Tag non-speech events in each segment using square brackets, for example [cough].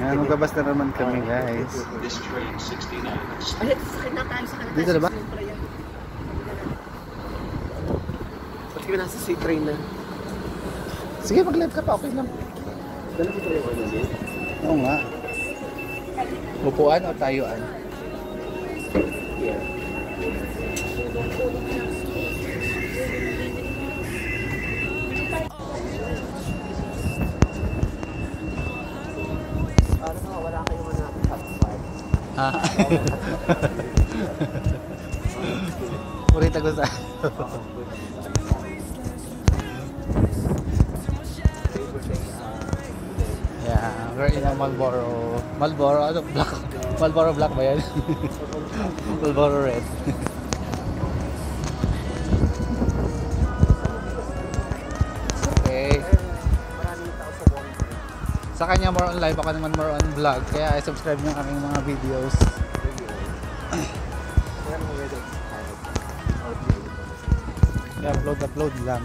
Ayan, magabas na naman kami guys. This train 69 is Ay, sakit na tayo, sakit na Dito na ba? Ba't kami nasa sea train na? Sige, mag-live ka pa. Okay lang. Dala mo tayo din? Oo nga. Upuan o tayuan? Ah. [laughs] Purita ko sa... yeah, we're in a Marlboro... Marlboro, ano? Black. Marlboro Black ba yan? [laughs] Marlboro Red. Sa kanya more on live, ako naman more on vlog. Kaya i-subscribe nyo ang aming mga videos. I-upload, upload lang.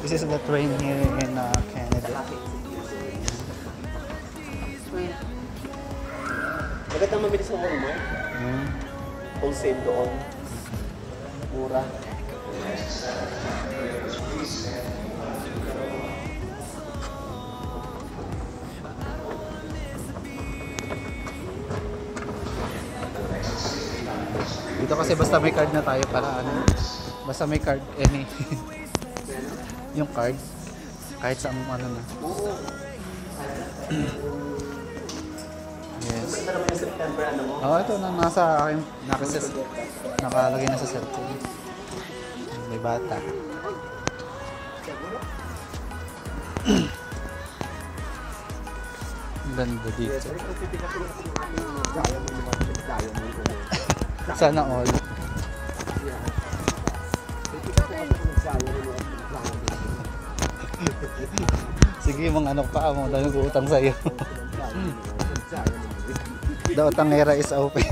This is the train here in uh, Saka Canada. kay Magandang mamili sa Walmart. Mm. Wholesale doon. Mura. Dito kasi basta may card na tayo para ano. Basta may card, any. [laughs] yung card. Kahit sa ano na. Oo. Yes. Basta naman yung September ano mo. Oh, ito na nasa akin. Nakasis, nakalagay na sa cellphone. May bata. Ganda dito. ko [laughs] ko. Sana all. Ko. [laughs] Sige, mga ano pa mo. Dahil utang sa'yo. [laughs] The Otangera is open.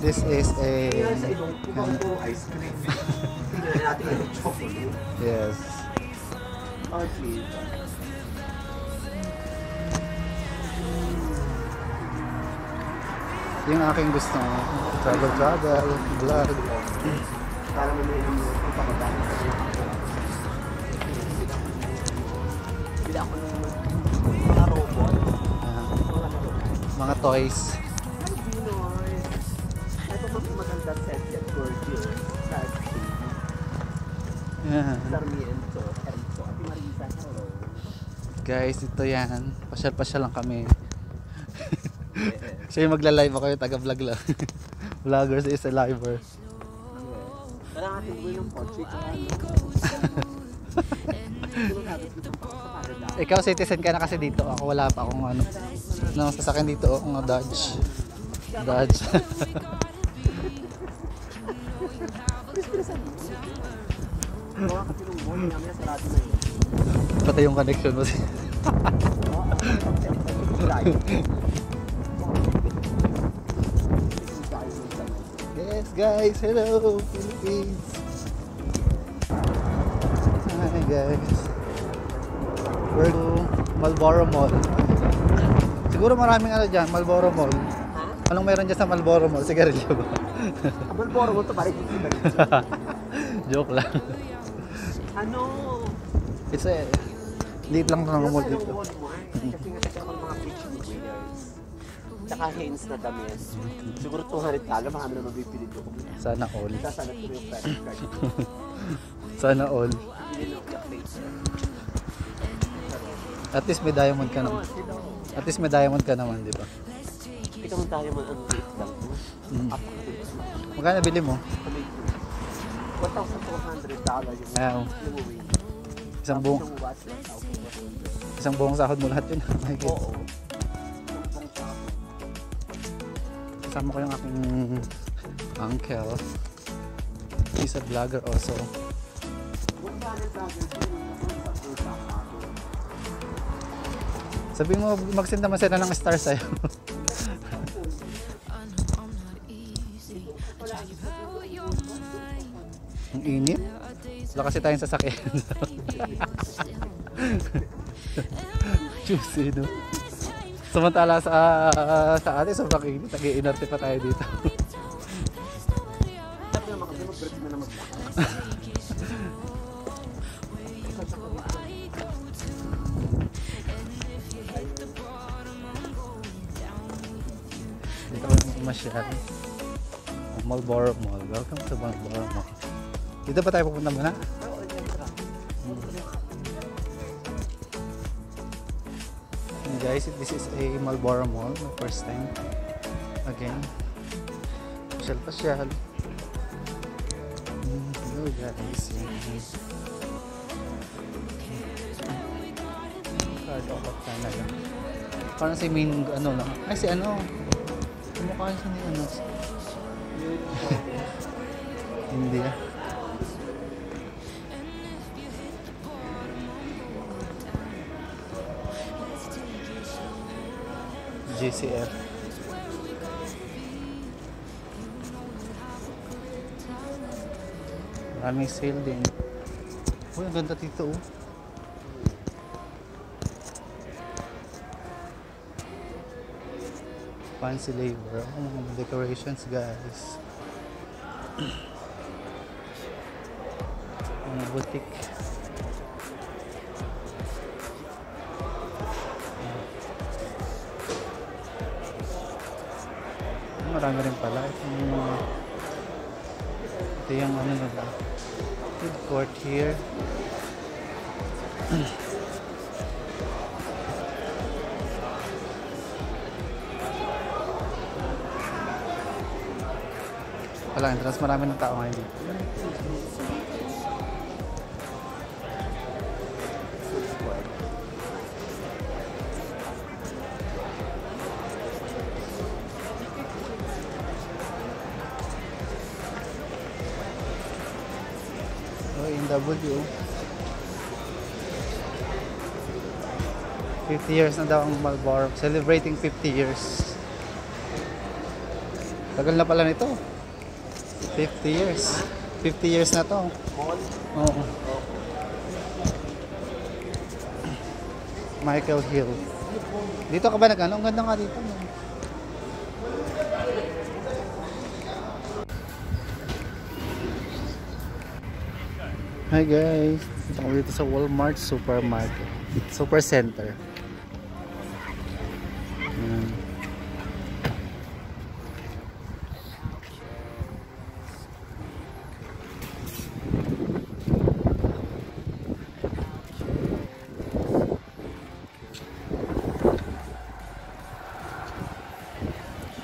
This is a... [laughs] Yes. Yung aking gusto. Travel, travel, vlog. Para may yung pagpapagano. Bila ako ng mga robot. Ah, Mga toys. Ay, Pinoy. Ito mas maganda set yan for you. Sa Yan. Sarmiento, Erito, Ate Marisa. Guys, ito yan. Pasyal-pasyal lang kami. [laughs] Siya yung magla-live ako yung taga-vlog lang. [laughs] Vloggers is a liver. [laughs] Ikaw citizen ka na kasi dito. Ako wala pa akong ano. Ano sasakyan dito oh, mga Dodge. Dodge. [laughs] Patay yung connection mo. [laughs] guys, hello Philippines. Hi guys. We're to Malboro Mall. Siguro maraming ano dyan, Malboro Mall. Anong meron dyan sa Malboro Mall? Sigarilyo ba? Abal boro mo to, pare. [laughs] Joke lang. Ano? It's a... Liit lang ng mall dito. Kasi nga Tsaka Hanes na damit. Siguro 200 talo, baka na mabibili ko. Sana all. Sasalat ko yung credit card. [laughs] Sana all. At least may diamond ka naman. At least may diamond ka naman, di ba? Ikaw man tayo man ang date lang. Mm. Magkano bili mo? 1,200 dollar yung yung win. Isang buong, Yung watch, 1,100. isang buong sahod mo lahat yun. Oh. [laughs] Oo. Kasama ko yung aking uncle. He's a vlogger also. Sabi mo, mag-send naman sila ng star sa'yo. [laughs] Ang init. Wala kasi tayong sasakyan. [laughs] Juicy, no? Samantala sa sa atin, sobrang init. Nag-iinarte pa tayo dito. Dito masyal. Malboro Mall. Welcome to Malboro Mall. Dito ba tayo pupunta muna? And guys, this is a Malboro Mall. My first time. Again. Pasyal pasyal. Mm, Hello guys. Card of Canada. Parang si Ming, ano lang. Ay, si ano. Kumukha siya ni ano. [laughs] Hindi ah. JCF. Maraming sale din. Uy, ang ganda dito oh. Fancy labor. Oh, decorations guys. [clears throat] Mga boutique. Marami rin pala. Yung mga ito yung ano nila. Food court here. Wala, entrance marami ng tao ngayon dito. W. 50 years na daw ang Marlboro. Celebrating 50 years. Tagal na pala nito. 50 years. 50 years na to. Oo. Michael Hill. Dito ka ba nag ano? Ang ganda nga dito. no? Hi guys. Kami dito sa Walmart Supermarket. Super Center. Ayan.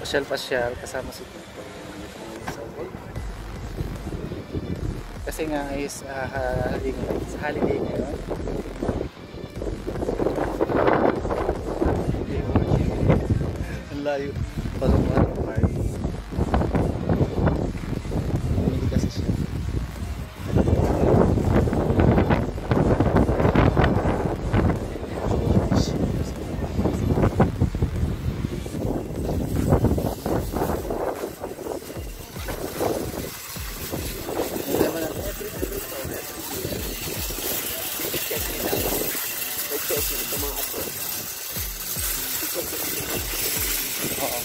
Pasyal-pasyal kasama si Tito. Kasi nga is uh, holiday, sa holiday ngayon. Layo. Palong ano, Mari. Hindi kasi siya. Hindi naman natin. May check ito mga ato. Oo.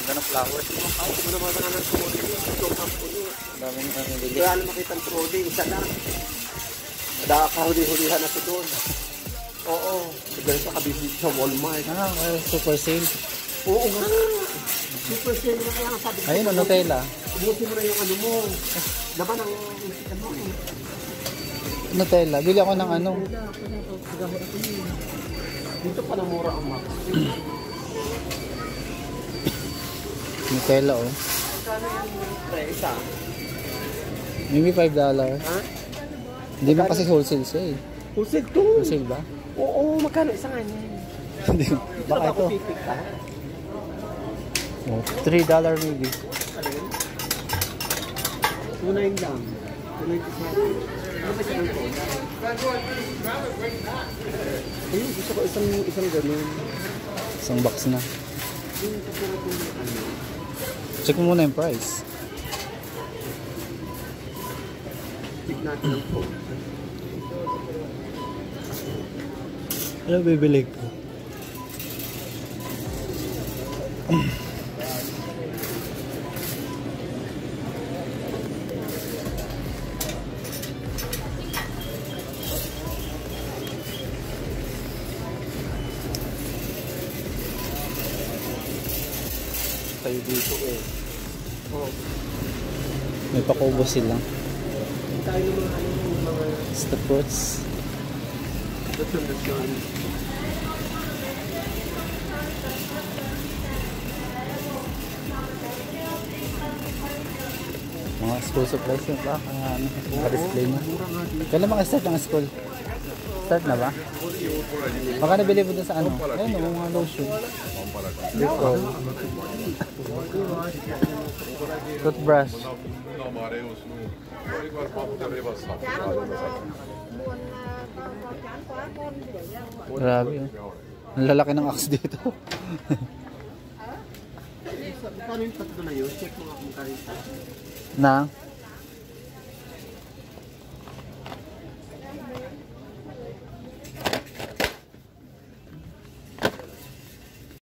Ganda ng flowers. Hindi mo naman na ng kampo nyo. Ang daming ano nila. Kaya alam makita ang trolley, isa lang. Nakakahuli-hulihan na ito doon. Oo. Sa kabibig sa Walmart. Ah, well, super sale. Oo nga. Super sale na kaya ang sabi ko. Ayun, oh, Nutella. Ubusin mo na yung ano mo. Laban ang ano mo. Nutella. Bili ako ng ano. Dito pa na mura ang max. Nutella, oh. Kano yung isa? Maybe $5. Ha? Hindi man kasi wholesale siya eh. Wholesale to. Wholesale ba? Oo, magkano isa nga. Dito Baka ba ito. ako pipik ka? Oh, $3 maybe. Tunay lang. Tunay ko sa akin. Ano ba siya ng phone? Ayun, gusto ko isang isang ganun. Isang box na. Yung ano. Check mo muna yung price. Check natin ang phone. Ano bibili ko? [clears throat] Tayo dito eh. Oh, May pakubo sila. tayo ng mga ano mga It's the fruits. that's on the sun. Mga school supplies yun ba? Kaya ano, naka-display na. Kailan maka-start ang school? Start na ba? Baka nabili mo dun sa ano? Ayun, mga lotion. Oil. Toothbrush. Grabe oh. Ang lalaki ng axe dito. Paano yung tatlo na yun? Check mo kung kaya na?